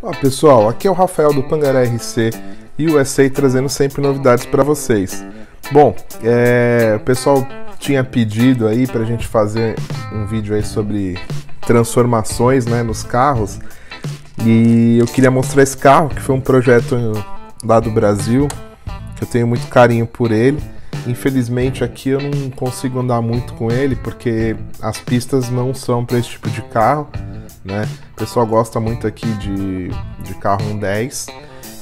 Olá pessoal, aqui é o Rafael do Pangaré RC e o USA trazendo sempre novidades para vocês. Bom, é, o pessoal tinha pedido aí para a gente fazer um vídeo aí sobre transformações né, nos carros e eu queria mostrar esse carro que foi um projeto lá do Brasil que eu tenho muito carinho por ele. Infelizmente aqui eu não consigo andar muito com ele porque as pistas não são para esse tipo de carro né? O pessoal gosta muito aqui de, de carro 110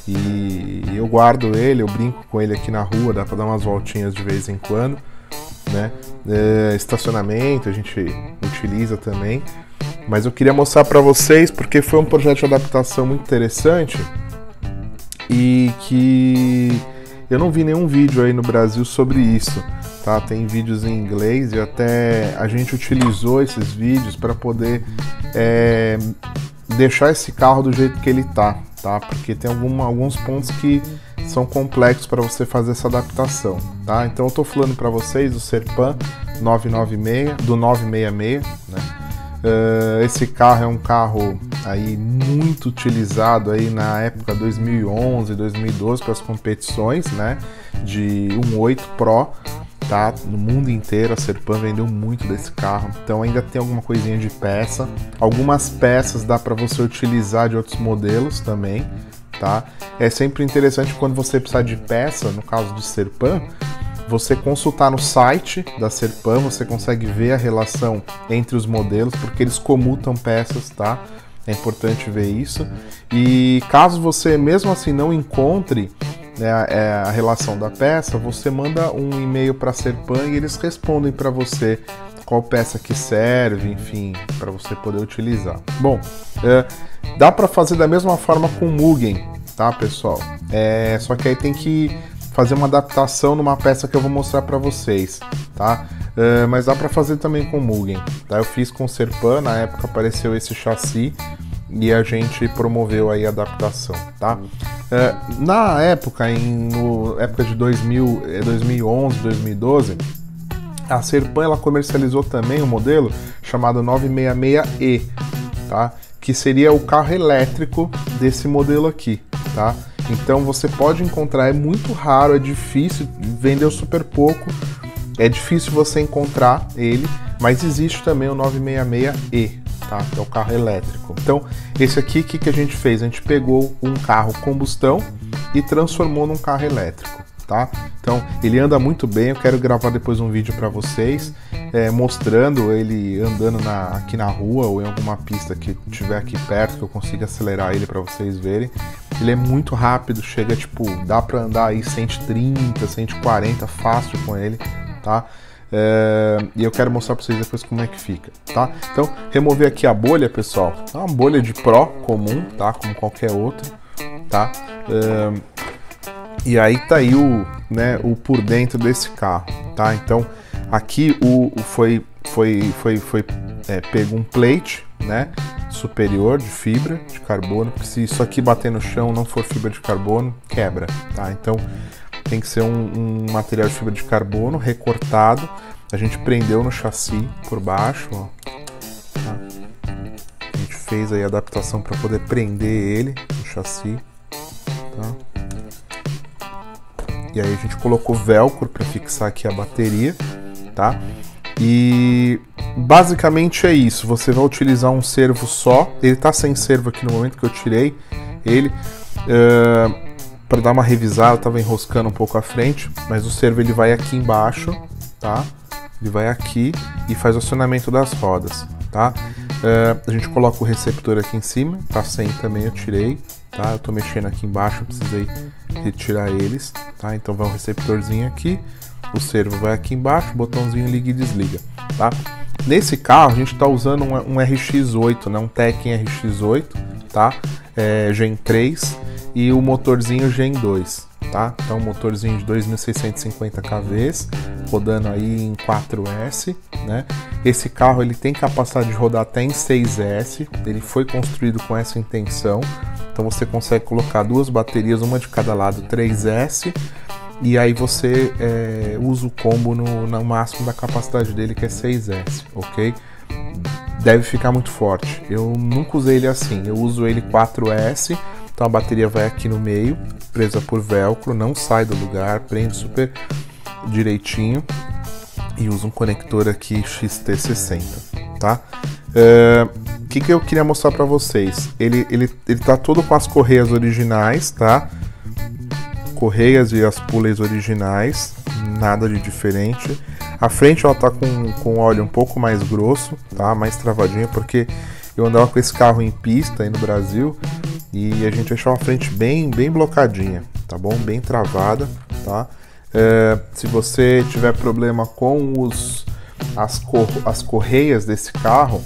e eu guardo ele, eu brinco com ele aqui na rua, dá para dar umas voltinhas de vez em quando, né? É, estacionamento a gente utiliza também, mas eu queria mostrar para vocês porque foi um projeto de adaptação muito interessante e que eu não vi nenhum vídeo aí no Brasil sobre isso tá? Tem vídeos em inglês e até a gente utilizou esses vídeos para poder é, deixar esse carro do jeito que ele tá, tá? Porque tem alguns pontos que são complexos para você fazer essa adaptação, tá? Então eu tô falando para vocês do Serpan 996, do 966, né? Uh, esse carro é um carro aí muito utilizado aí na época 2011, 2012 para as competições, né? De 1.8 Pro tá? No mundo inteiro a Serpan vendeu muito desse carro, então ainda tem alguma coisinha de peça. Algumas peças dá para você utilizar de outros modelos também, tá? É sempre interessante quando você precisar de peça, no caso de Serpan, você consultar no site da Serpan, você consegue ver a relação entre os modelos, porque eles comutam peças, tá? É importante ver isso. E caso você mesmo assim não encontre né, a, é, a relação da peça, você manda um e-mail para a Serpan e eles respondem para você qual peça que serve, enfim, para você poder utilizar. Bom, é, dá para fazer da mesma forma com Mugen, tá, pessoal? É, só que aí tem que fazer uma adaptação numa peça que eu vou mostrar para vocês, tá? É, mas dá para fazer também com Mugen, tá? Eu fiz com Serpan, na época apareceu esse chassi e a gente promoveu aí a adaptação, tá? É, na época, em no, época de 2000, 2011, 2012, a Serpan ela comercializou também um modelo chamado 966E, tá? Que seria o carro elétrico desse modelo aqui, tá? Então você pode encontrar, é muito raro, é difícil, vendeu super pouco, é difícil você encontrar ele, mas existe também o 966E, tá? Que é o carro elétrico. Então, esse aqui, o que, que a gente fez? A gente pegou um carro combustão e transformou num carro elétrico, tá? Então, ele anda muito bem. Eu quero gravar depois um vídeo para vocês é, mostrando ele andando na, aqui na rua ou em alguma pista que tiver aqui perto que eu consiga acelerar ele para vocês verem. Ele é muito rápido, chega tipo, dá para andar aí 130, 140 fácil com ele, tá? É, e eu quero mostrar para vocês depois como é que fica, tá? Então, remover aqui a bolha, pessoal. É uma bolha de Pro comum, tá? Como qualquer outro, tá? É, e aí tá aí o, né, o por dentro desse carro, tá? Então, aqui o, o foi foi foi foi é, pego um plate, né? Superior de fibra de carbono, porque se isso aqui bater no chão não for fibra de carbono, quebra, tá? Então tem que ser um, um material de fibra de carbono recortado. A gente prendeu no chassi por baixo, ó. Tá? A gente fez aí a adaptação para poder prender ele no chassi, tá? E aí a gente colocou velcro para fixar aqui a bateria, tá? E basicamente é isso. Você vai utilizar um servo só. Ele tá sem servo aqui no momento que eu tirei ele. Uh, para dar uma revisada, eu tava enroscando um pouco à frente, mas o servo ele vai aqui embaixo, tá? Ele vai aqui e faz o acionamento das rodas, tá? Uh, a gente coloca o receptor aqui em cima, tá sem também, eu tirei, tá? Eu tô mexendo aqui embaixo, precisei retirar eles, tá? Então vai um receptorzinho aqui, o servo vai aqui embaixo, botãozinho liga e desliga, tá? Nesse carro a gente está usando um, um, RX8, né? Um Tekken RX8, tá? É, Gen 3 e o motorzinho Gen 2, tá? Então motorzinho de 2650 kV, rodando aí em 4S, né? Esse carro ele tem capacidade de rodar até em 6S, ele foi construído com essa intenção. Então você consegue colocar duas baterias, uma de cada lado, 3S, e aí você é, usa o combo no, no máximo da capacidade dele, que é 6S, ok? deve ficar muito forte. Eu nunca usei ele assim, eu uso ele 4S, então a bateria vai aqui no meio, presa por velcro, não sai do lugar, prende super direitinho e usa um conector aqui XT60, tá? O uh, que, que eu queria mostrar para vocês? Ele, ele, ele tá todo com as correias originais, tá? Correias e as pulleys originais, nada de diferente. A frente ela tá com, com óleo um pouco mais grosso, tá? Mais travadinho, porque eu andava com esse carro em pista aí no Brasil e a gente achou a frente bem, bem blocadinha, tá bom? Bem travada, tá? É, se você tiver problema com os, as, cor, as correias desse carro,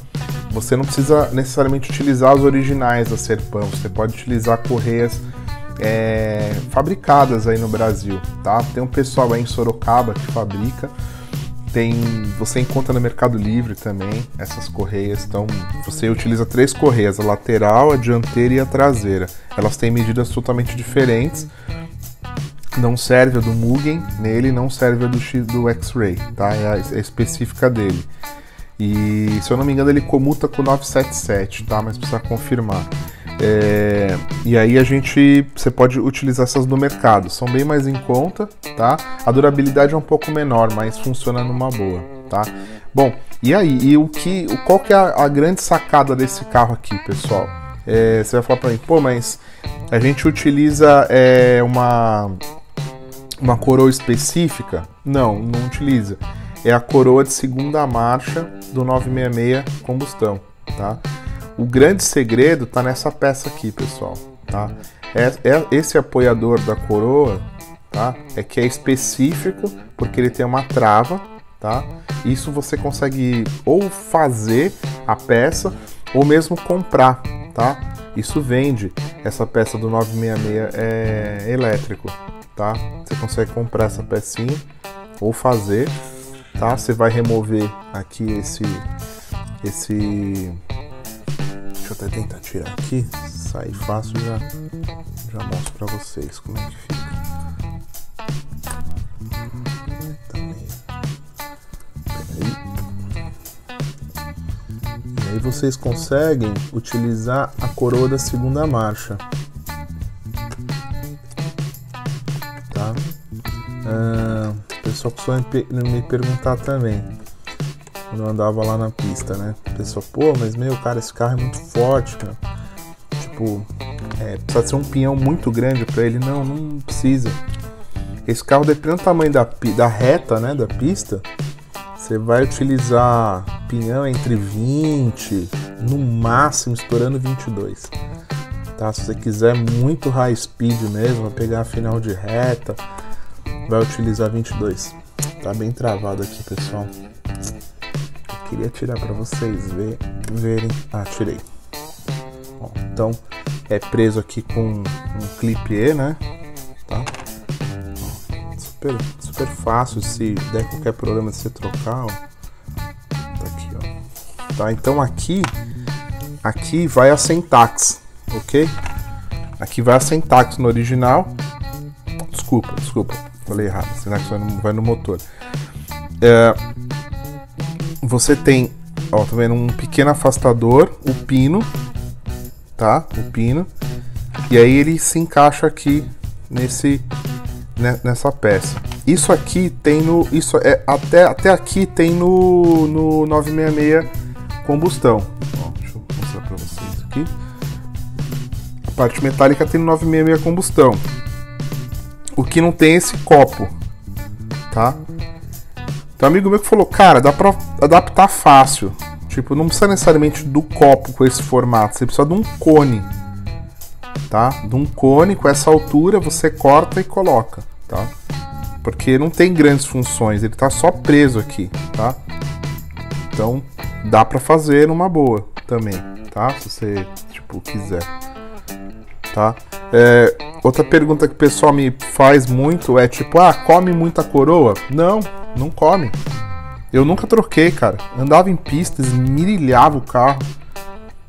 você não precisa necessariamente utilizar as originais da Serpan, você pode utilizar correias é, fabricadas aí no Brasil, tá? Tem um pessoal aí em Sorocaba que fabrica, tem, você encontra no Mercado Livre também essas correias. Então, você utiliza três correias: a lateral, a dianteira e a traseira. Elas têm medidas totalmente diferentes. Não serve a do Mugen nele, não serve a do, do X-Ray, tá? É a, é específica dele. E se eu não me engano, ele comuta com 977, tá? Mas precisa confirmar. É, e aí a gente, você pode utilizar essas no mercado, são bem mais em conta, tá? A durabilidade é um pouco menor, mas funciona numa boa, tá? Bom, e aí, e o que, qual que é a, a grande sacada desse carro aqui, pessoal? É, você vai falar para mim, pô, mas a gente utiliza é, uma uma coroa específica? Não, não utiliza. É a coroa de segunda marcha do 966 combustão, tá? O grande segredo está nessa peça aqui, pessoal, tá? É, é, esse apoiador da coroa, tá? É que é específico porque ele tem uma trava, tá? Isso você consegue ou fazer a peça ou mesmo comprar, tá? Isso vende. Essa peça do 966 é elétrico, tá? Você consegue comprar essa pecinha ou fazer, tá? Você vai remover aqui esse esse Deixa eu até tentar tirar aqui, sai fácil já já mostro para vocês como é que fica. E aí vocês conseguem utilizar a coroa da segunda marcha. Tá? Ah, o pessoal costuma me perguntar também quando eu andava lá na pista, né? A pessoa, pô, mas meu, cara, esse carro é muito forte, cara. Tipo, é, precisa ser um pinhão muito grande para ele. Não, não precisa. Esse carro, dependendo do tamanho da, da reta, né, da pista, você vai utilizar pinhão entre 20, no máximo estourando 22. Tá? Se você quiser muito high speed mesmo, pegar a final de reta, vai utilizar 22. Tá bem travado aqui, pessoal queria tirar para vocês ver, verem. Ah, tirei. Bom, então é preso aqui com um clipe, né? Tá? Super, super fácil se der qualquer problema de você trocar, ó. Tá aqui, ó. Tá? Então aqui, aqui vai a Syntax, ok? Aqui vai a Syntax no original. Desculpa, desculpa, falei errado. A Syntax vai no, vai no motor. É, você tem, ó, tá vendo um pequeno afastador, o pino, tá? O pino. E aí ele se encaixa aqui nesse né, nessa peça. Isso aqui tem no isso é até até aqui tem no no 966 combustão. Ó, deixa eu mostrar para vocês aqui. A parte metálica tem no 966 combustão. O que não tem é esse copo, tá? Tem um amigo meu que falou, cara, dá pra adaptar fácil. Tipo, não precisa necessariamente do copo com esse formato, você precisa de um cone. Tá? De um cone com essa altura, você corta e coloca, tá? Porque não tem grandes funções, ele tá só preso aqui, tá? Então, dá para fazer numa boa também, tá? Se você, tipo, quiser. Tá? É, outra pergunta que o pessoal me faz muito é tipo, ah, come muita coroa? Não, não come. Eu nunca troquei, cara. Andava em pistas, mirilhava o carro.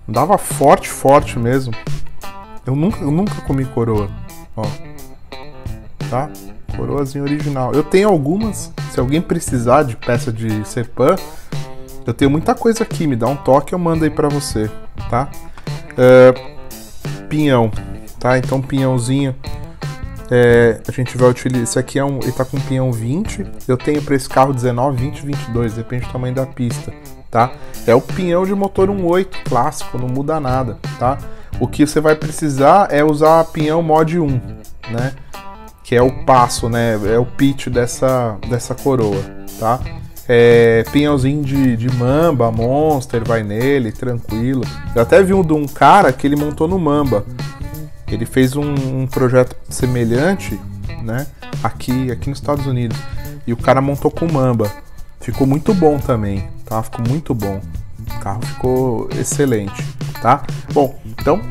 Andava forte, forte mesmo. Eu nunca, eu nunca comi coroa. Ó. Tá? Coroazinha original. Eu tenho algumas. Se alguém precisar de peça de Serpan, Eu tenho muita coisa aqui, me dá um toque, eu mando aí para você, tá? Uh, pinhão, tá? Então pinhãozinho é, a gente vai utilizar. Esse aqui é um, ele tá com pinhão 20. Eu tenho para esse carro 19, 20, 22, depende do tamanho da pista, tá? É o pinhão de motor 1.8 clássico, não muda nada, tá? O que você vai precisar é usar pinhão mod 1, né? Que é o passo, né? É o pitch dessa, dessa coroa, tá? É, pinhãozinho de, de mamba, monster, vai nele, tranquilo. Eu até vi um de um cara que ele montou no mamba. Ele fez um, um, projeto semelhante, né? Aqui, aqui nos Estados Unidos. E o cara montou com Mamba. Ficou muito bom também, tá? Ficou muito bom. O carro ficou excelente, tá? Bom, então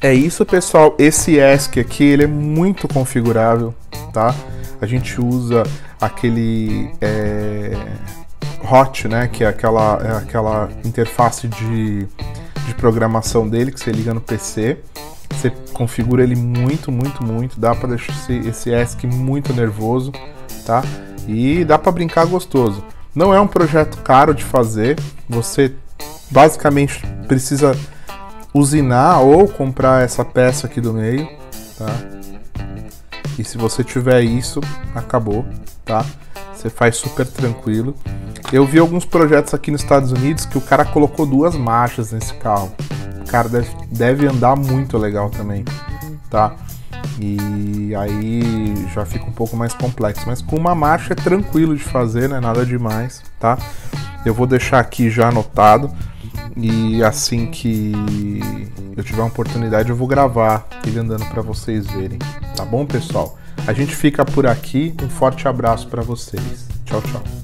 é isso, pessoal. Esse ESC aqui, ele é muito configurável, tá? A gente usa aquele é, hot, né? Que é aquela, é aquela interface de, de programação dele que você liga no PC. Você configura ele muito, muito, muito. Dá para deixar esse, ESC muito nervoso, tá? E dá para brincar gostoso. Não é um projeto caro de fazer. Você basicamente precisa usinar ou comprar essa peça aqui do meio, tá? E se você tiver isso, acabou, tá? Você faz super tranquilo. Eu vi alguns projetos aqui nos Estados Unidos que o cara colocou duas marchas nesse carro cara deve, deve andar muito legal também, tá? E aí já fica um pouco mais complexo, mas com uma marcha é tranquilo de fazer, né? Nada demais, tá? Eu vou deixar aqui já anotado e assim que eu tiver uma oportunidade eu vou gravar ele andando para vocês verem, tá bom, pessoal? A gente fica por aqui. Um forte abraço para vocês. Tchau, tchau.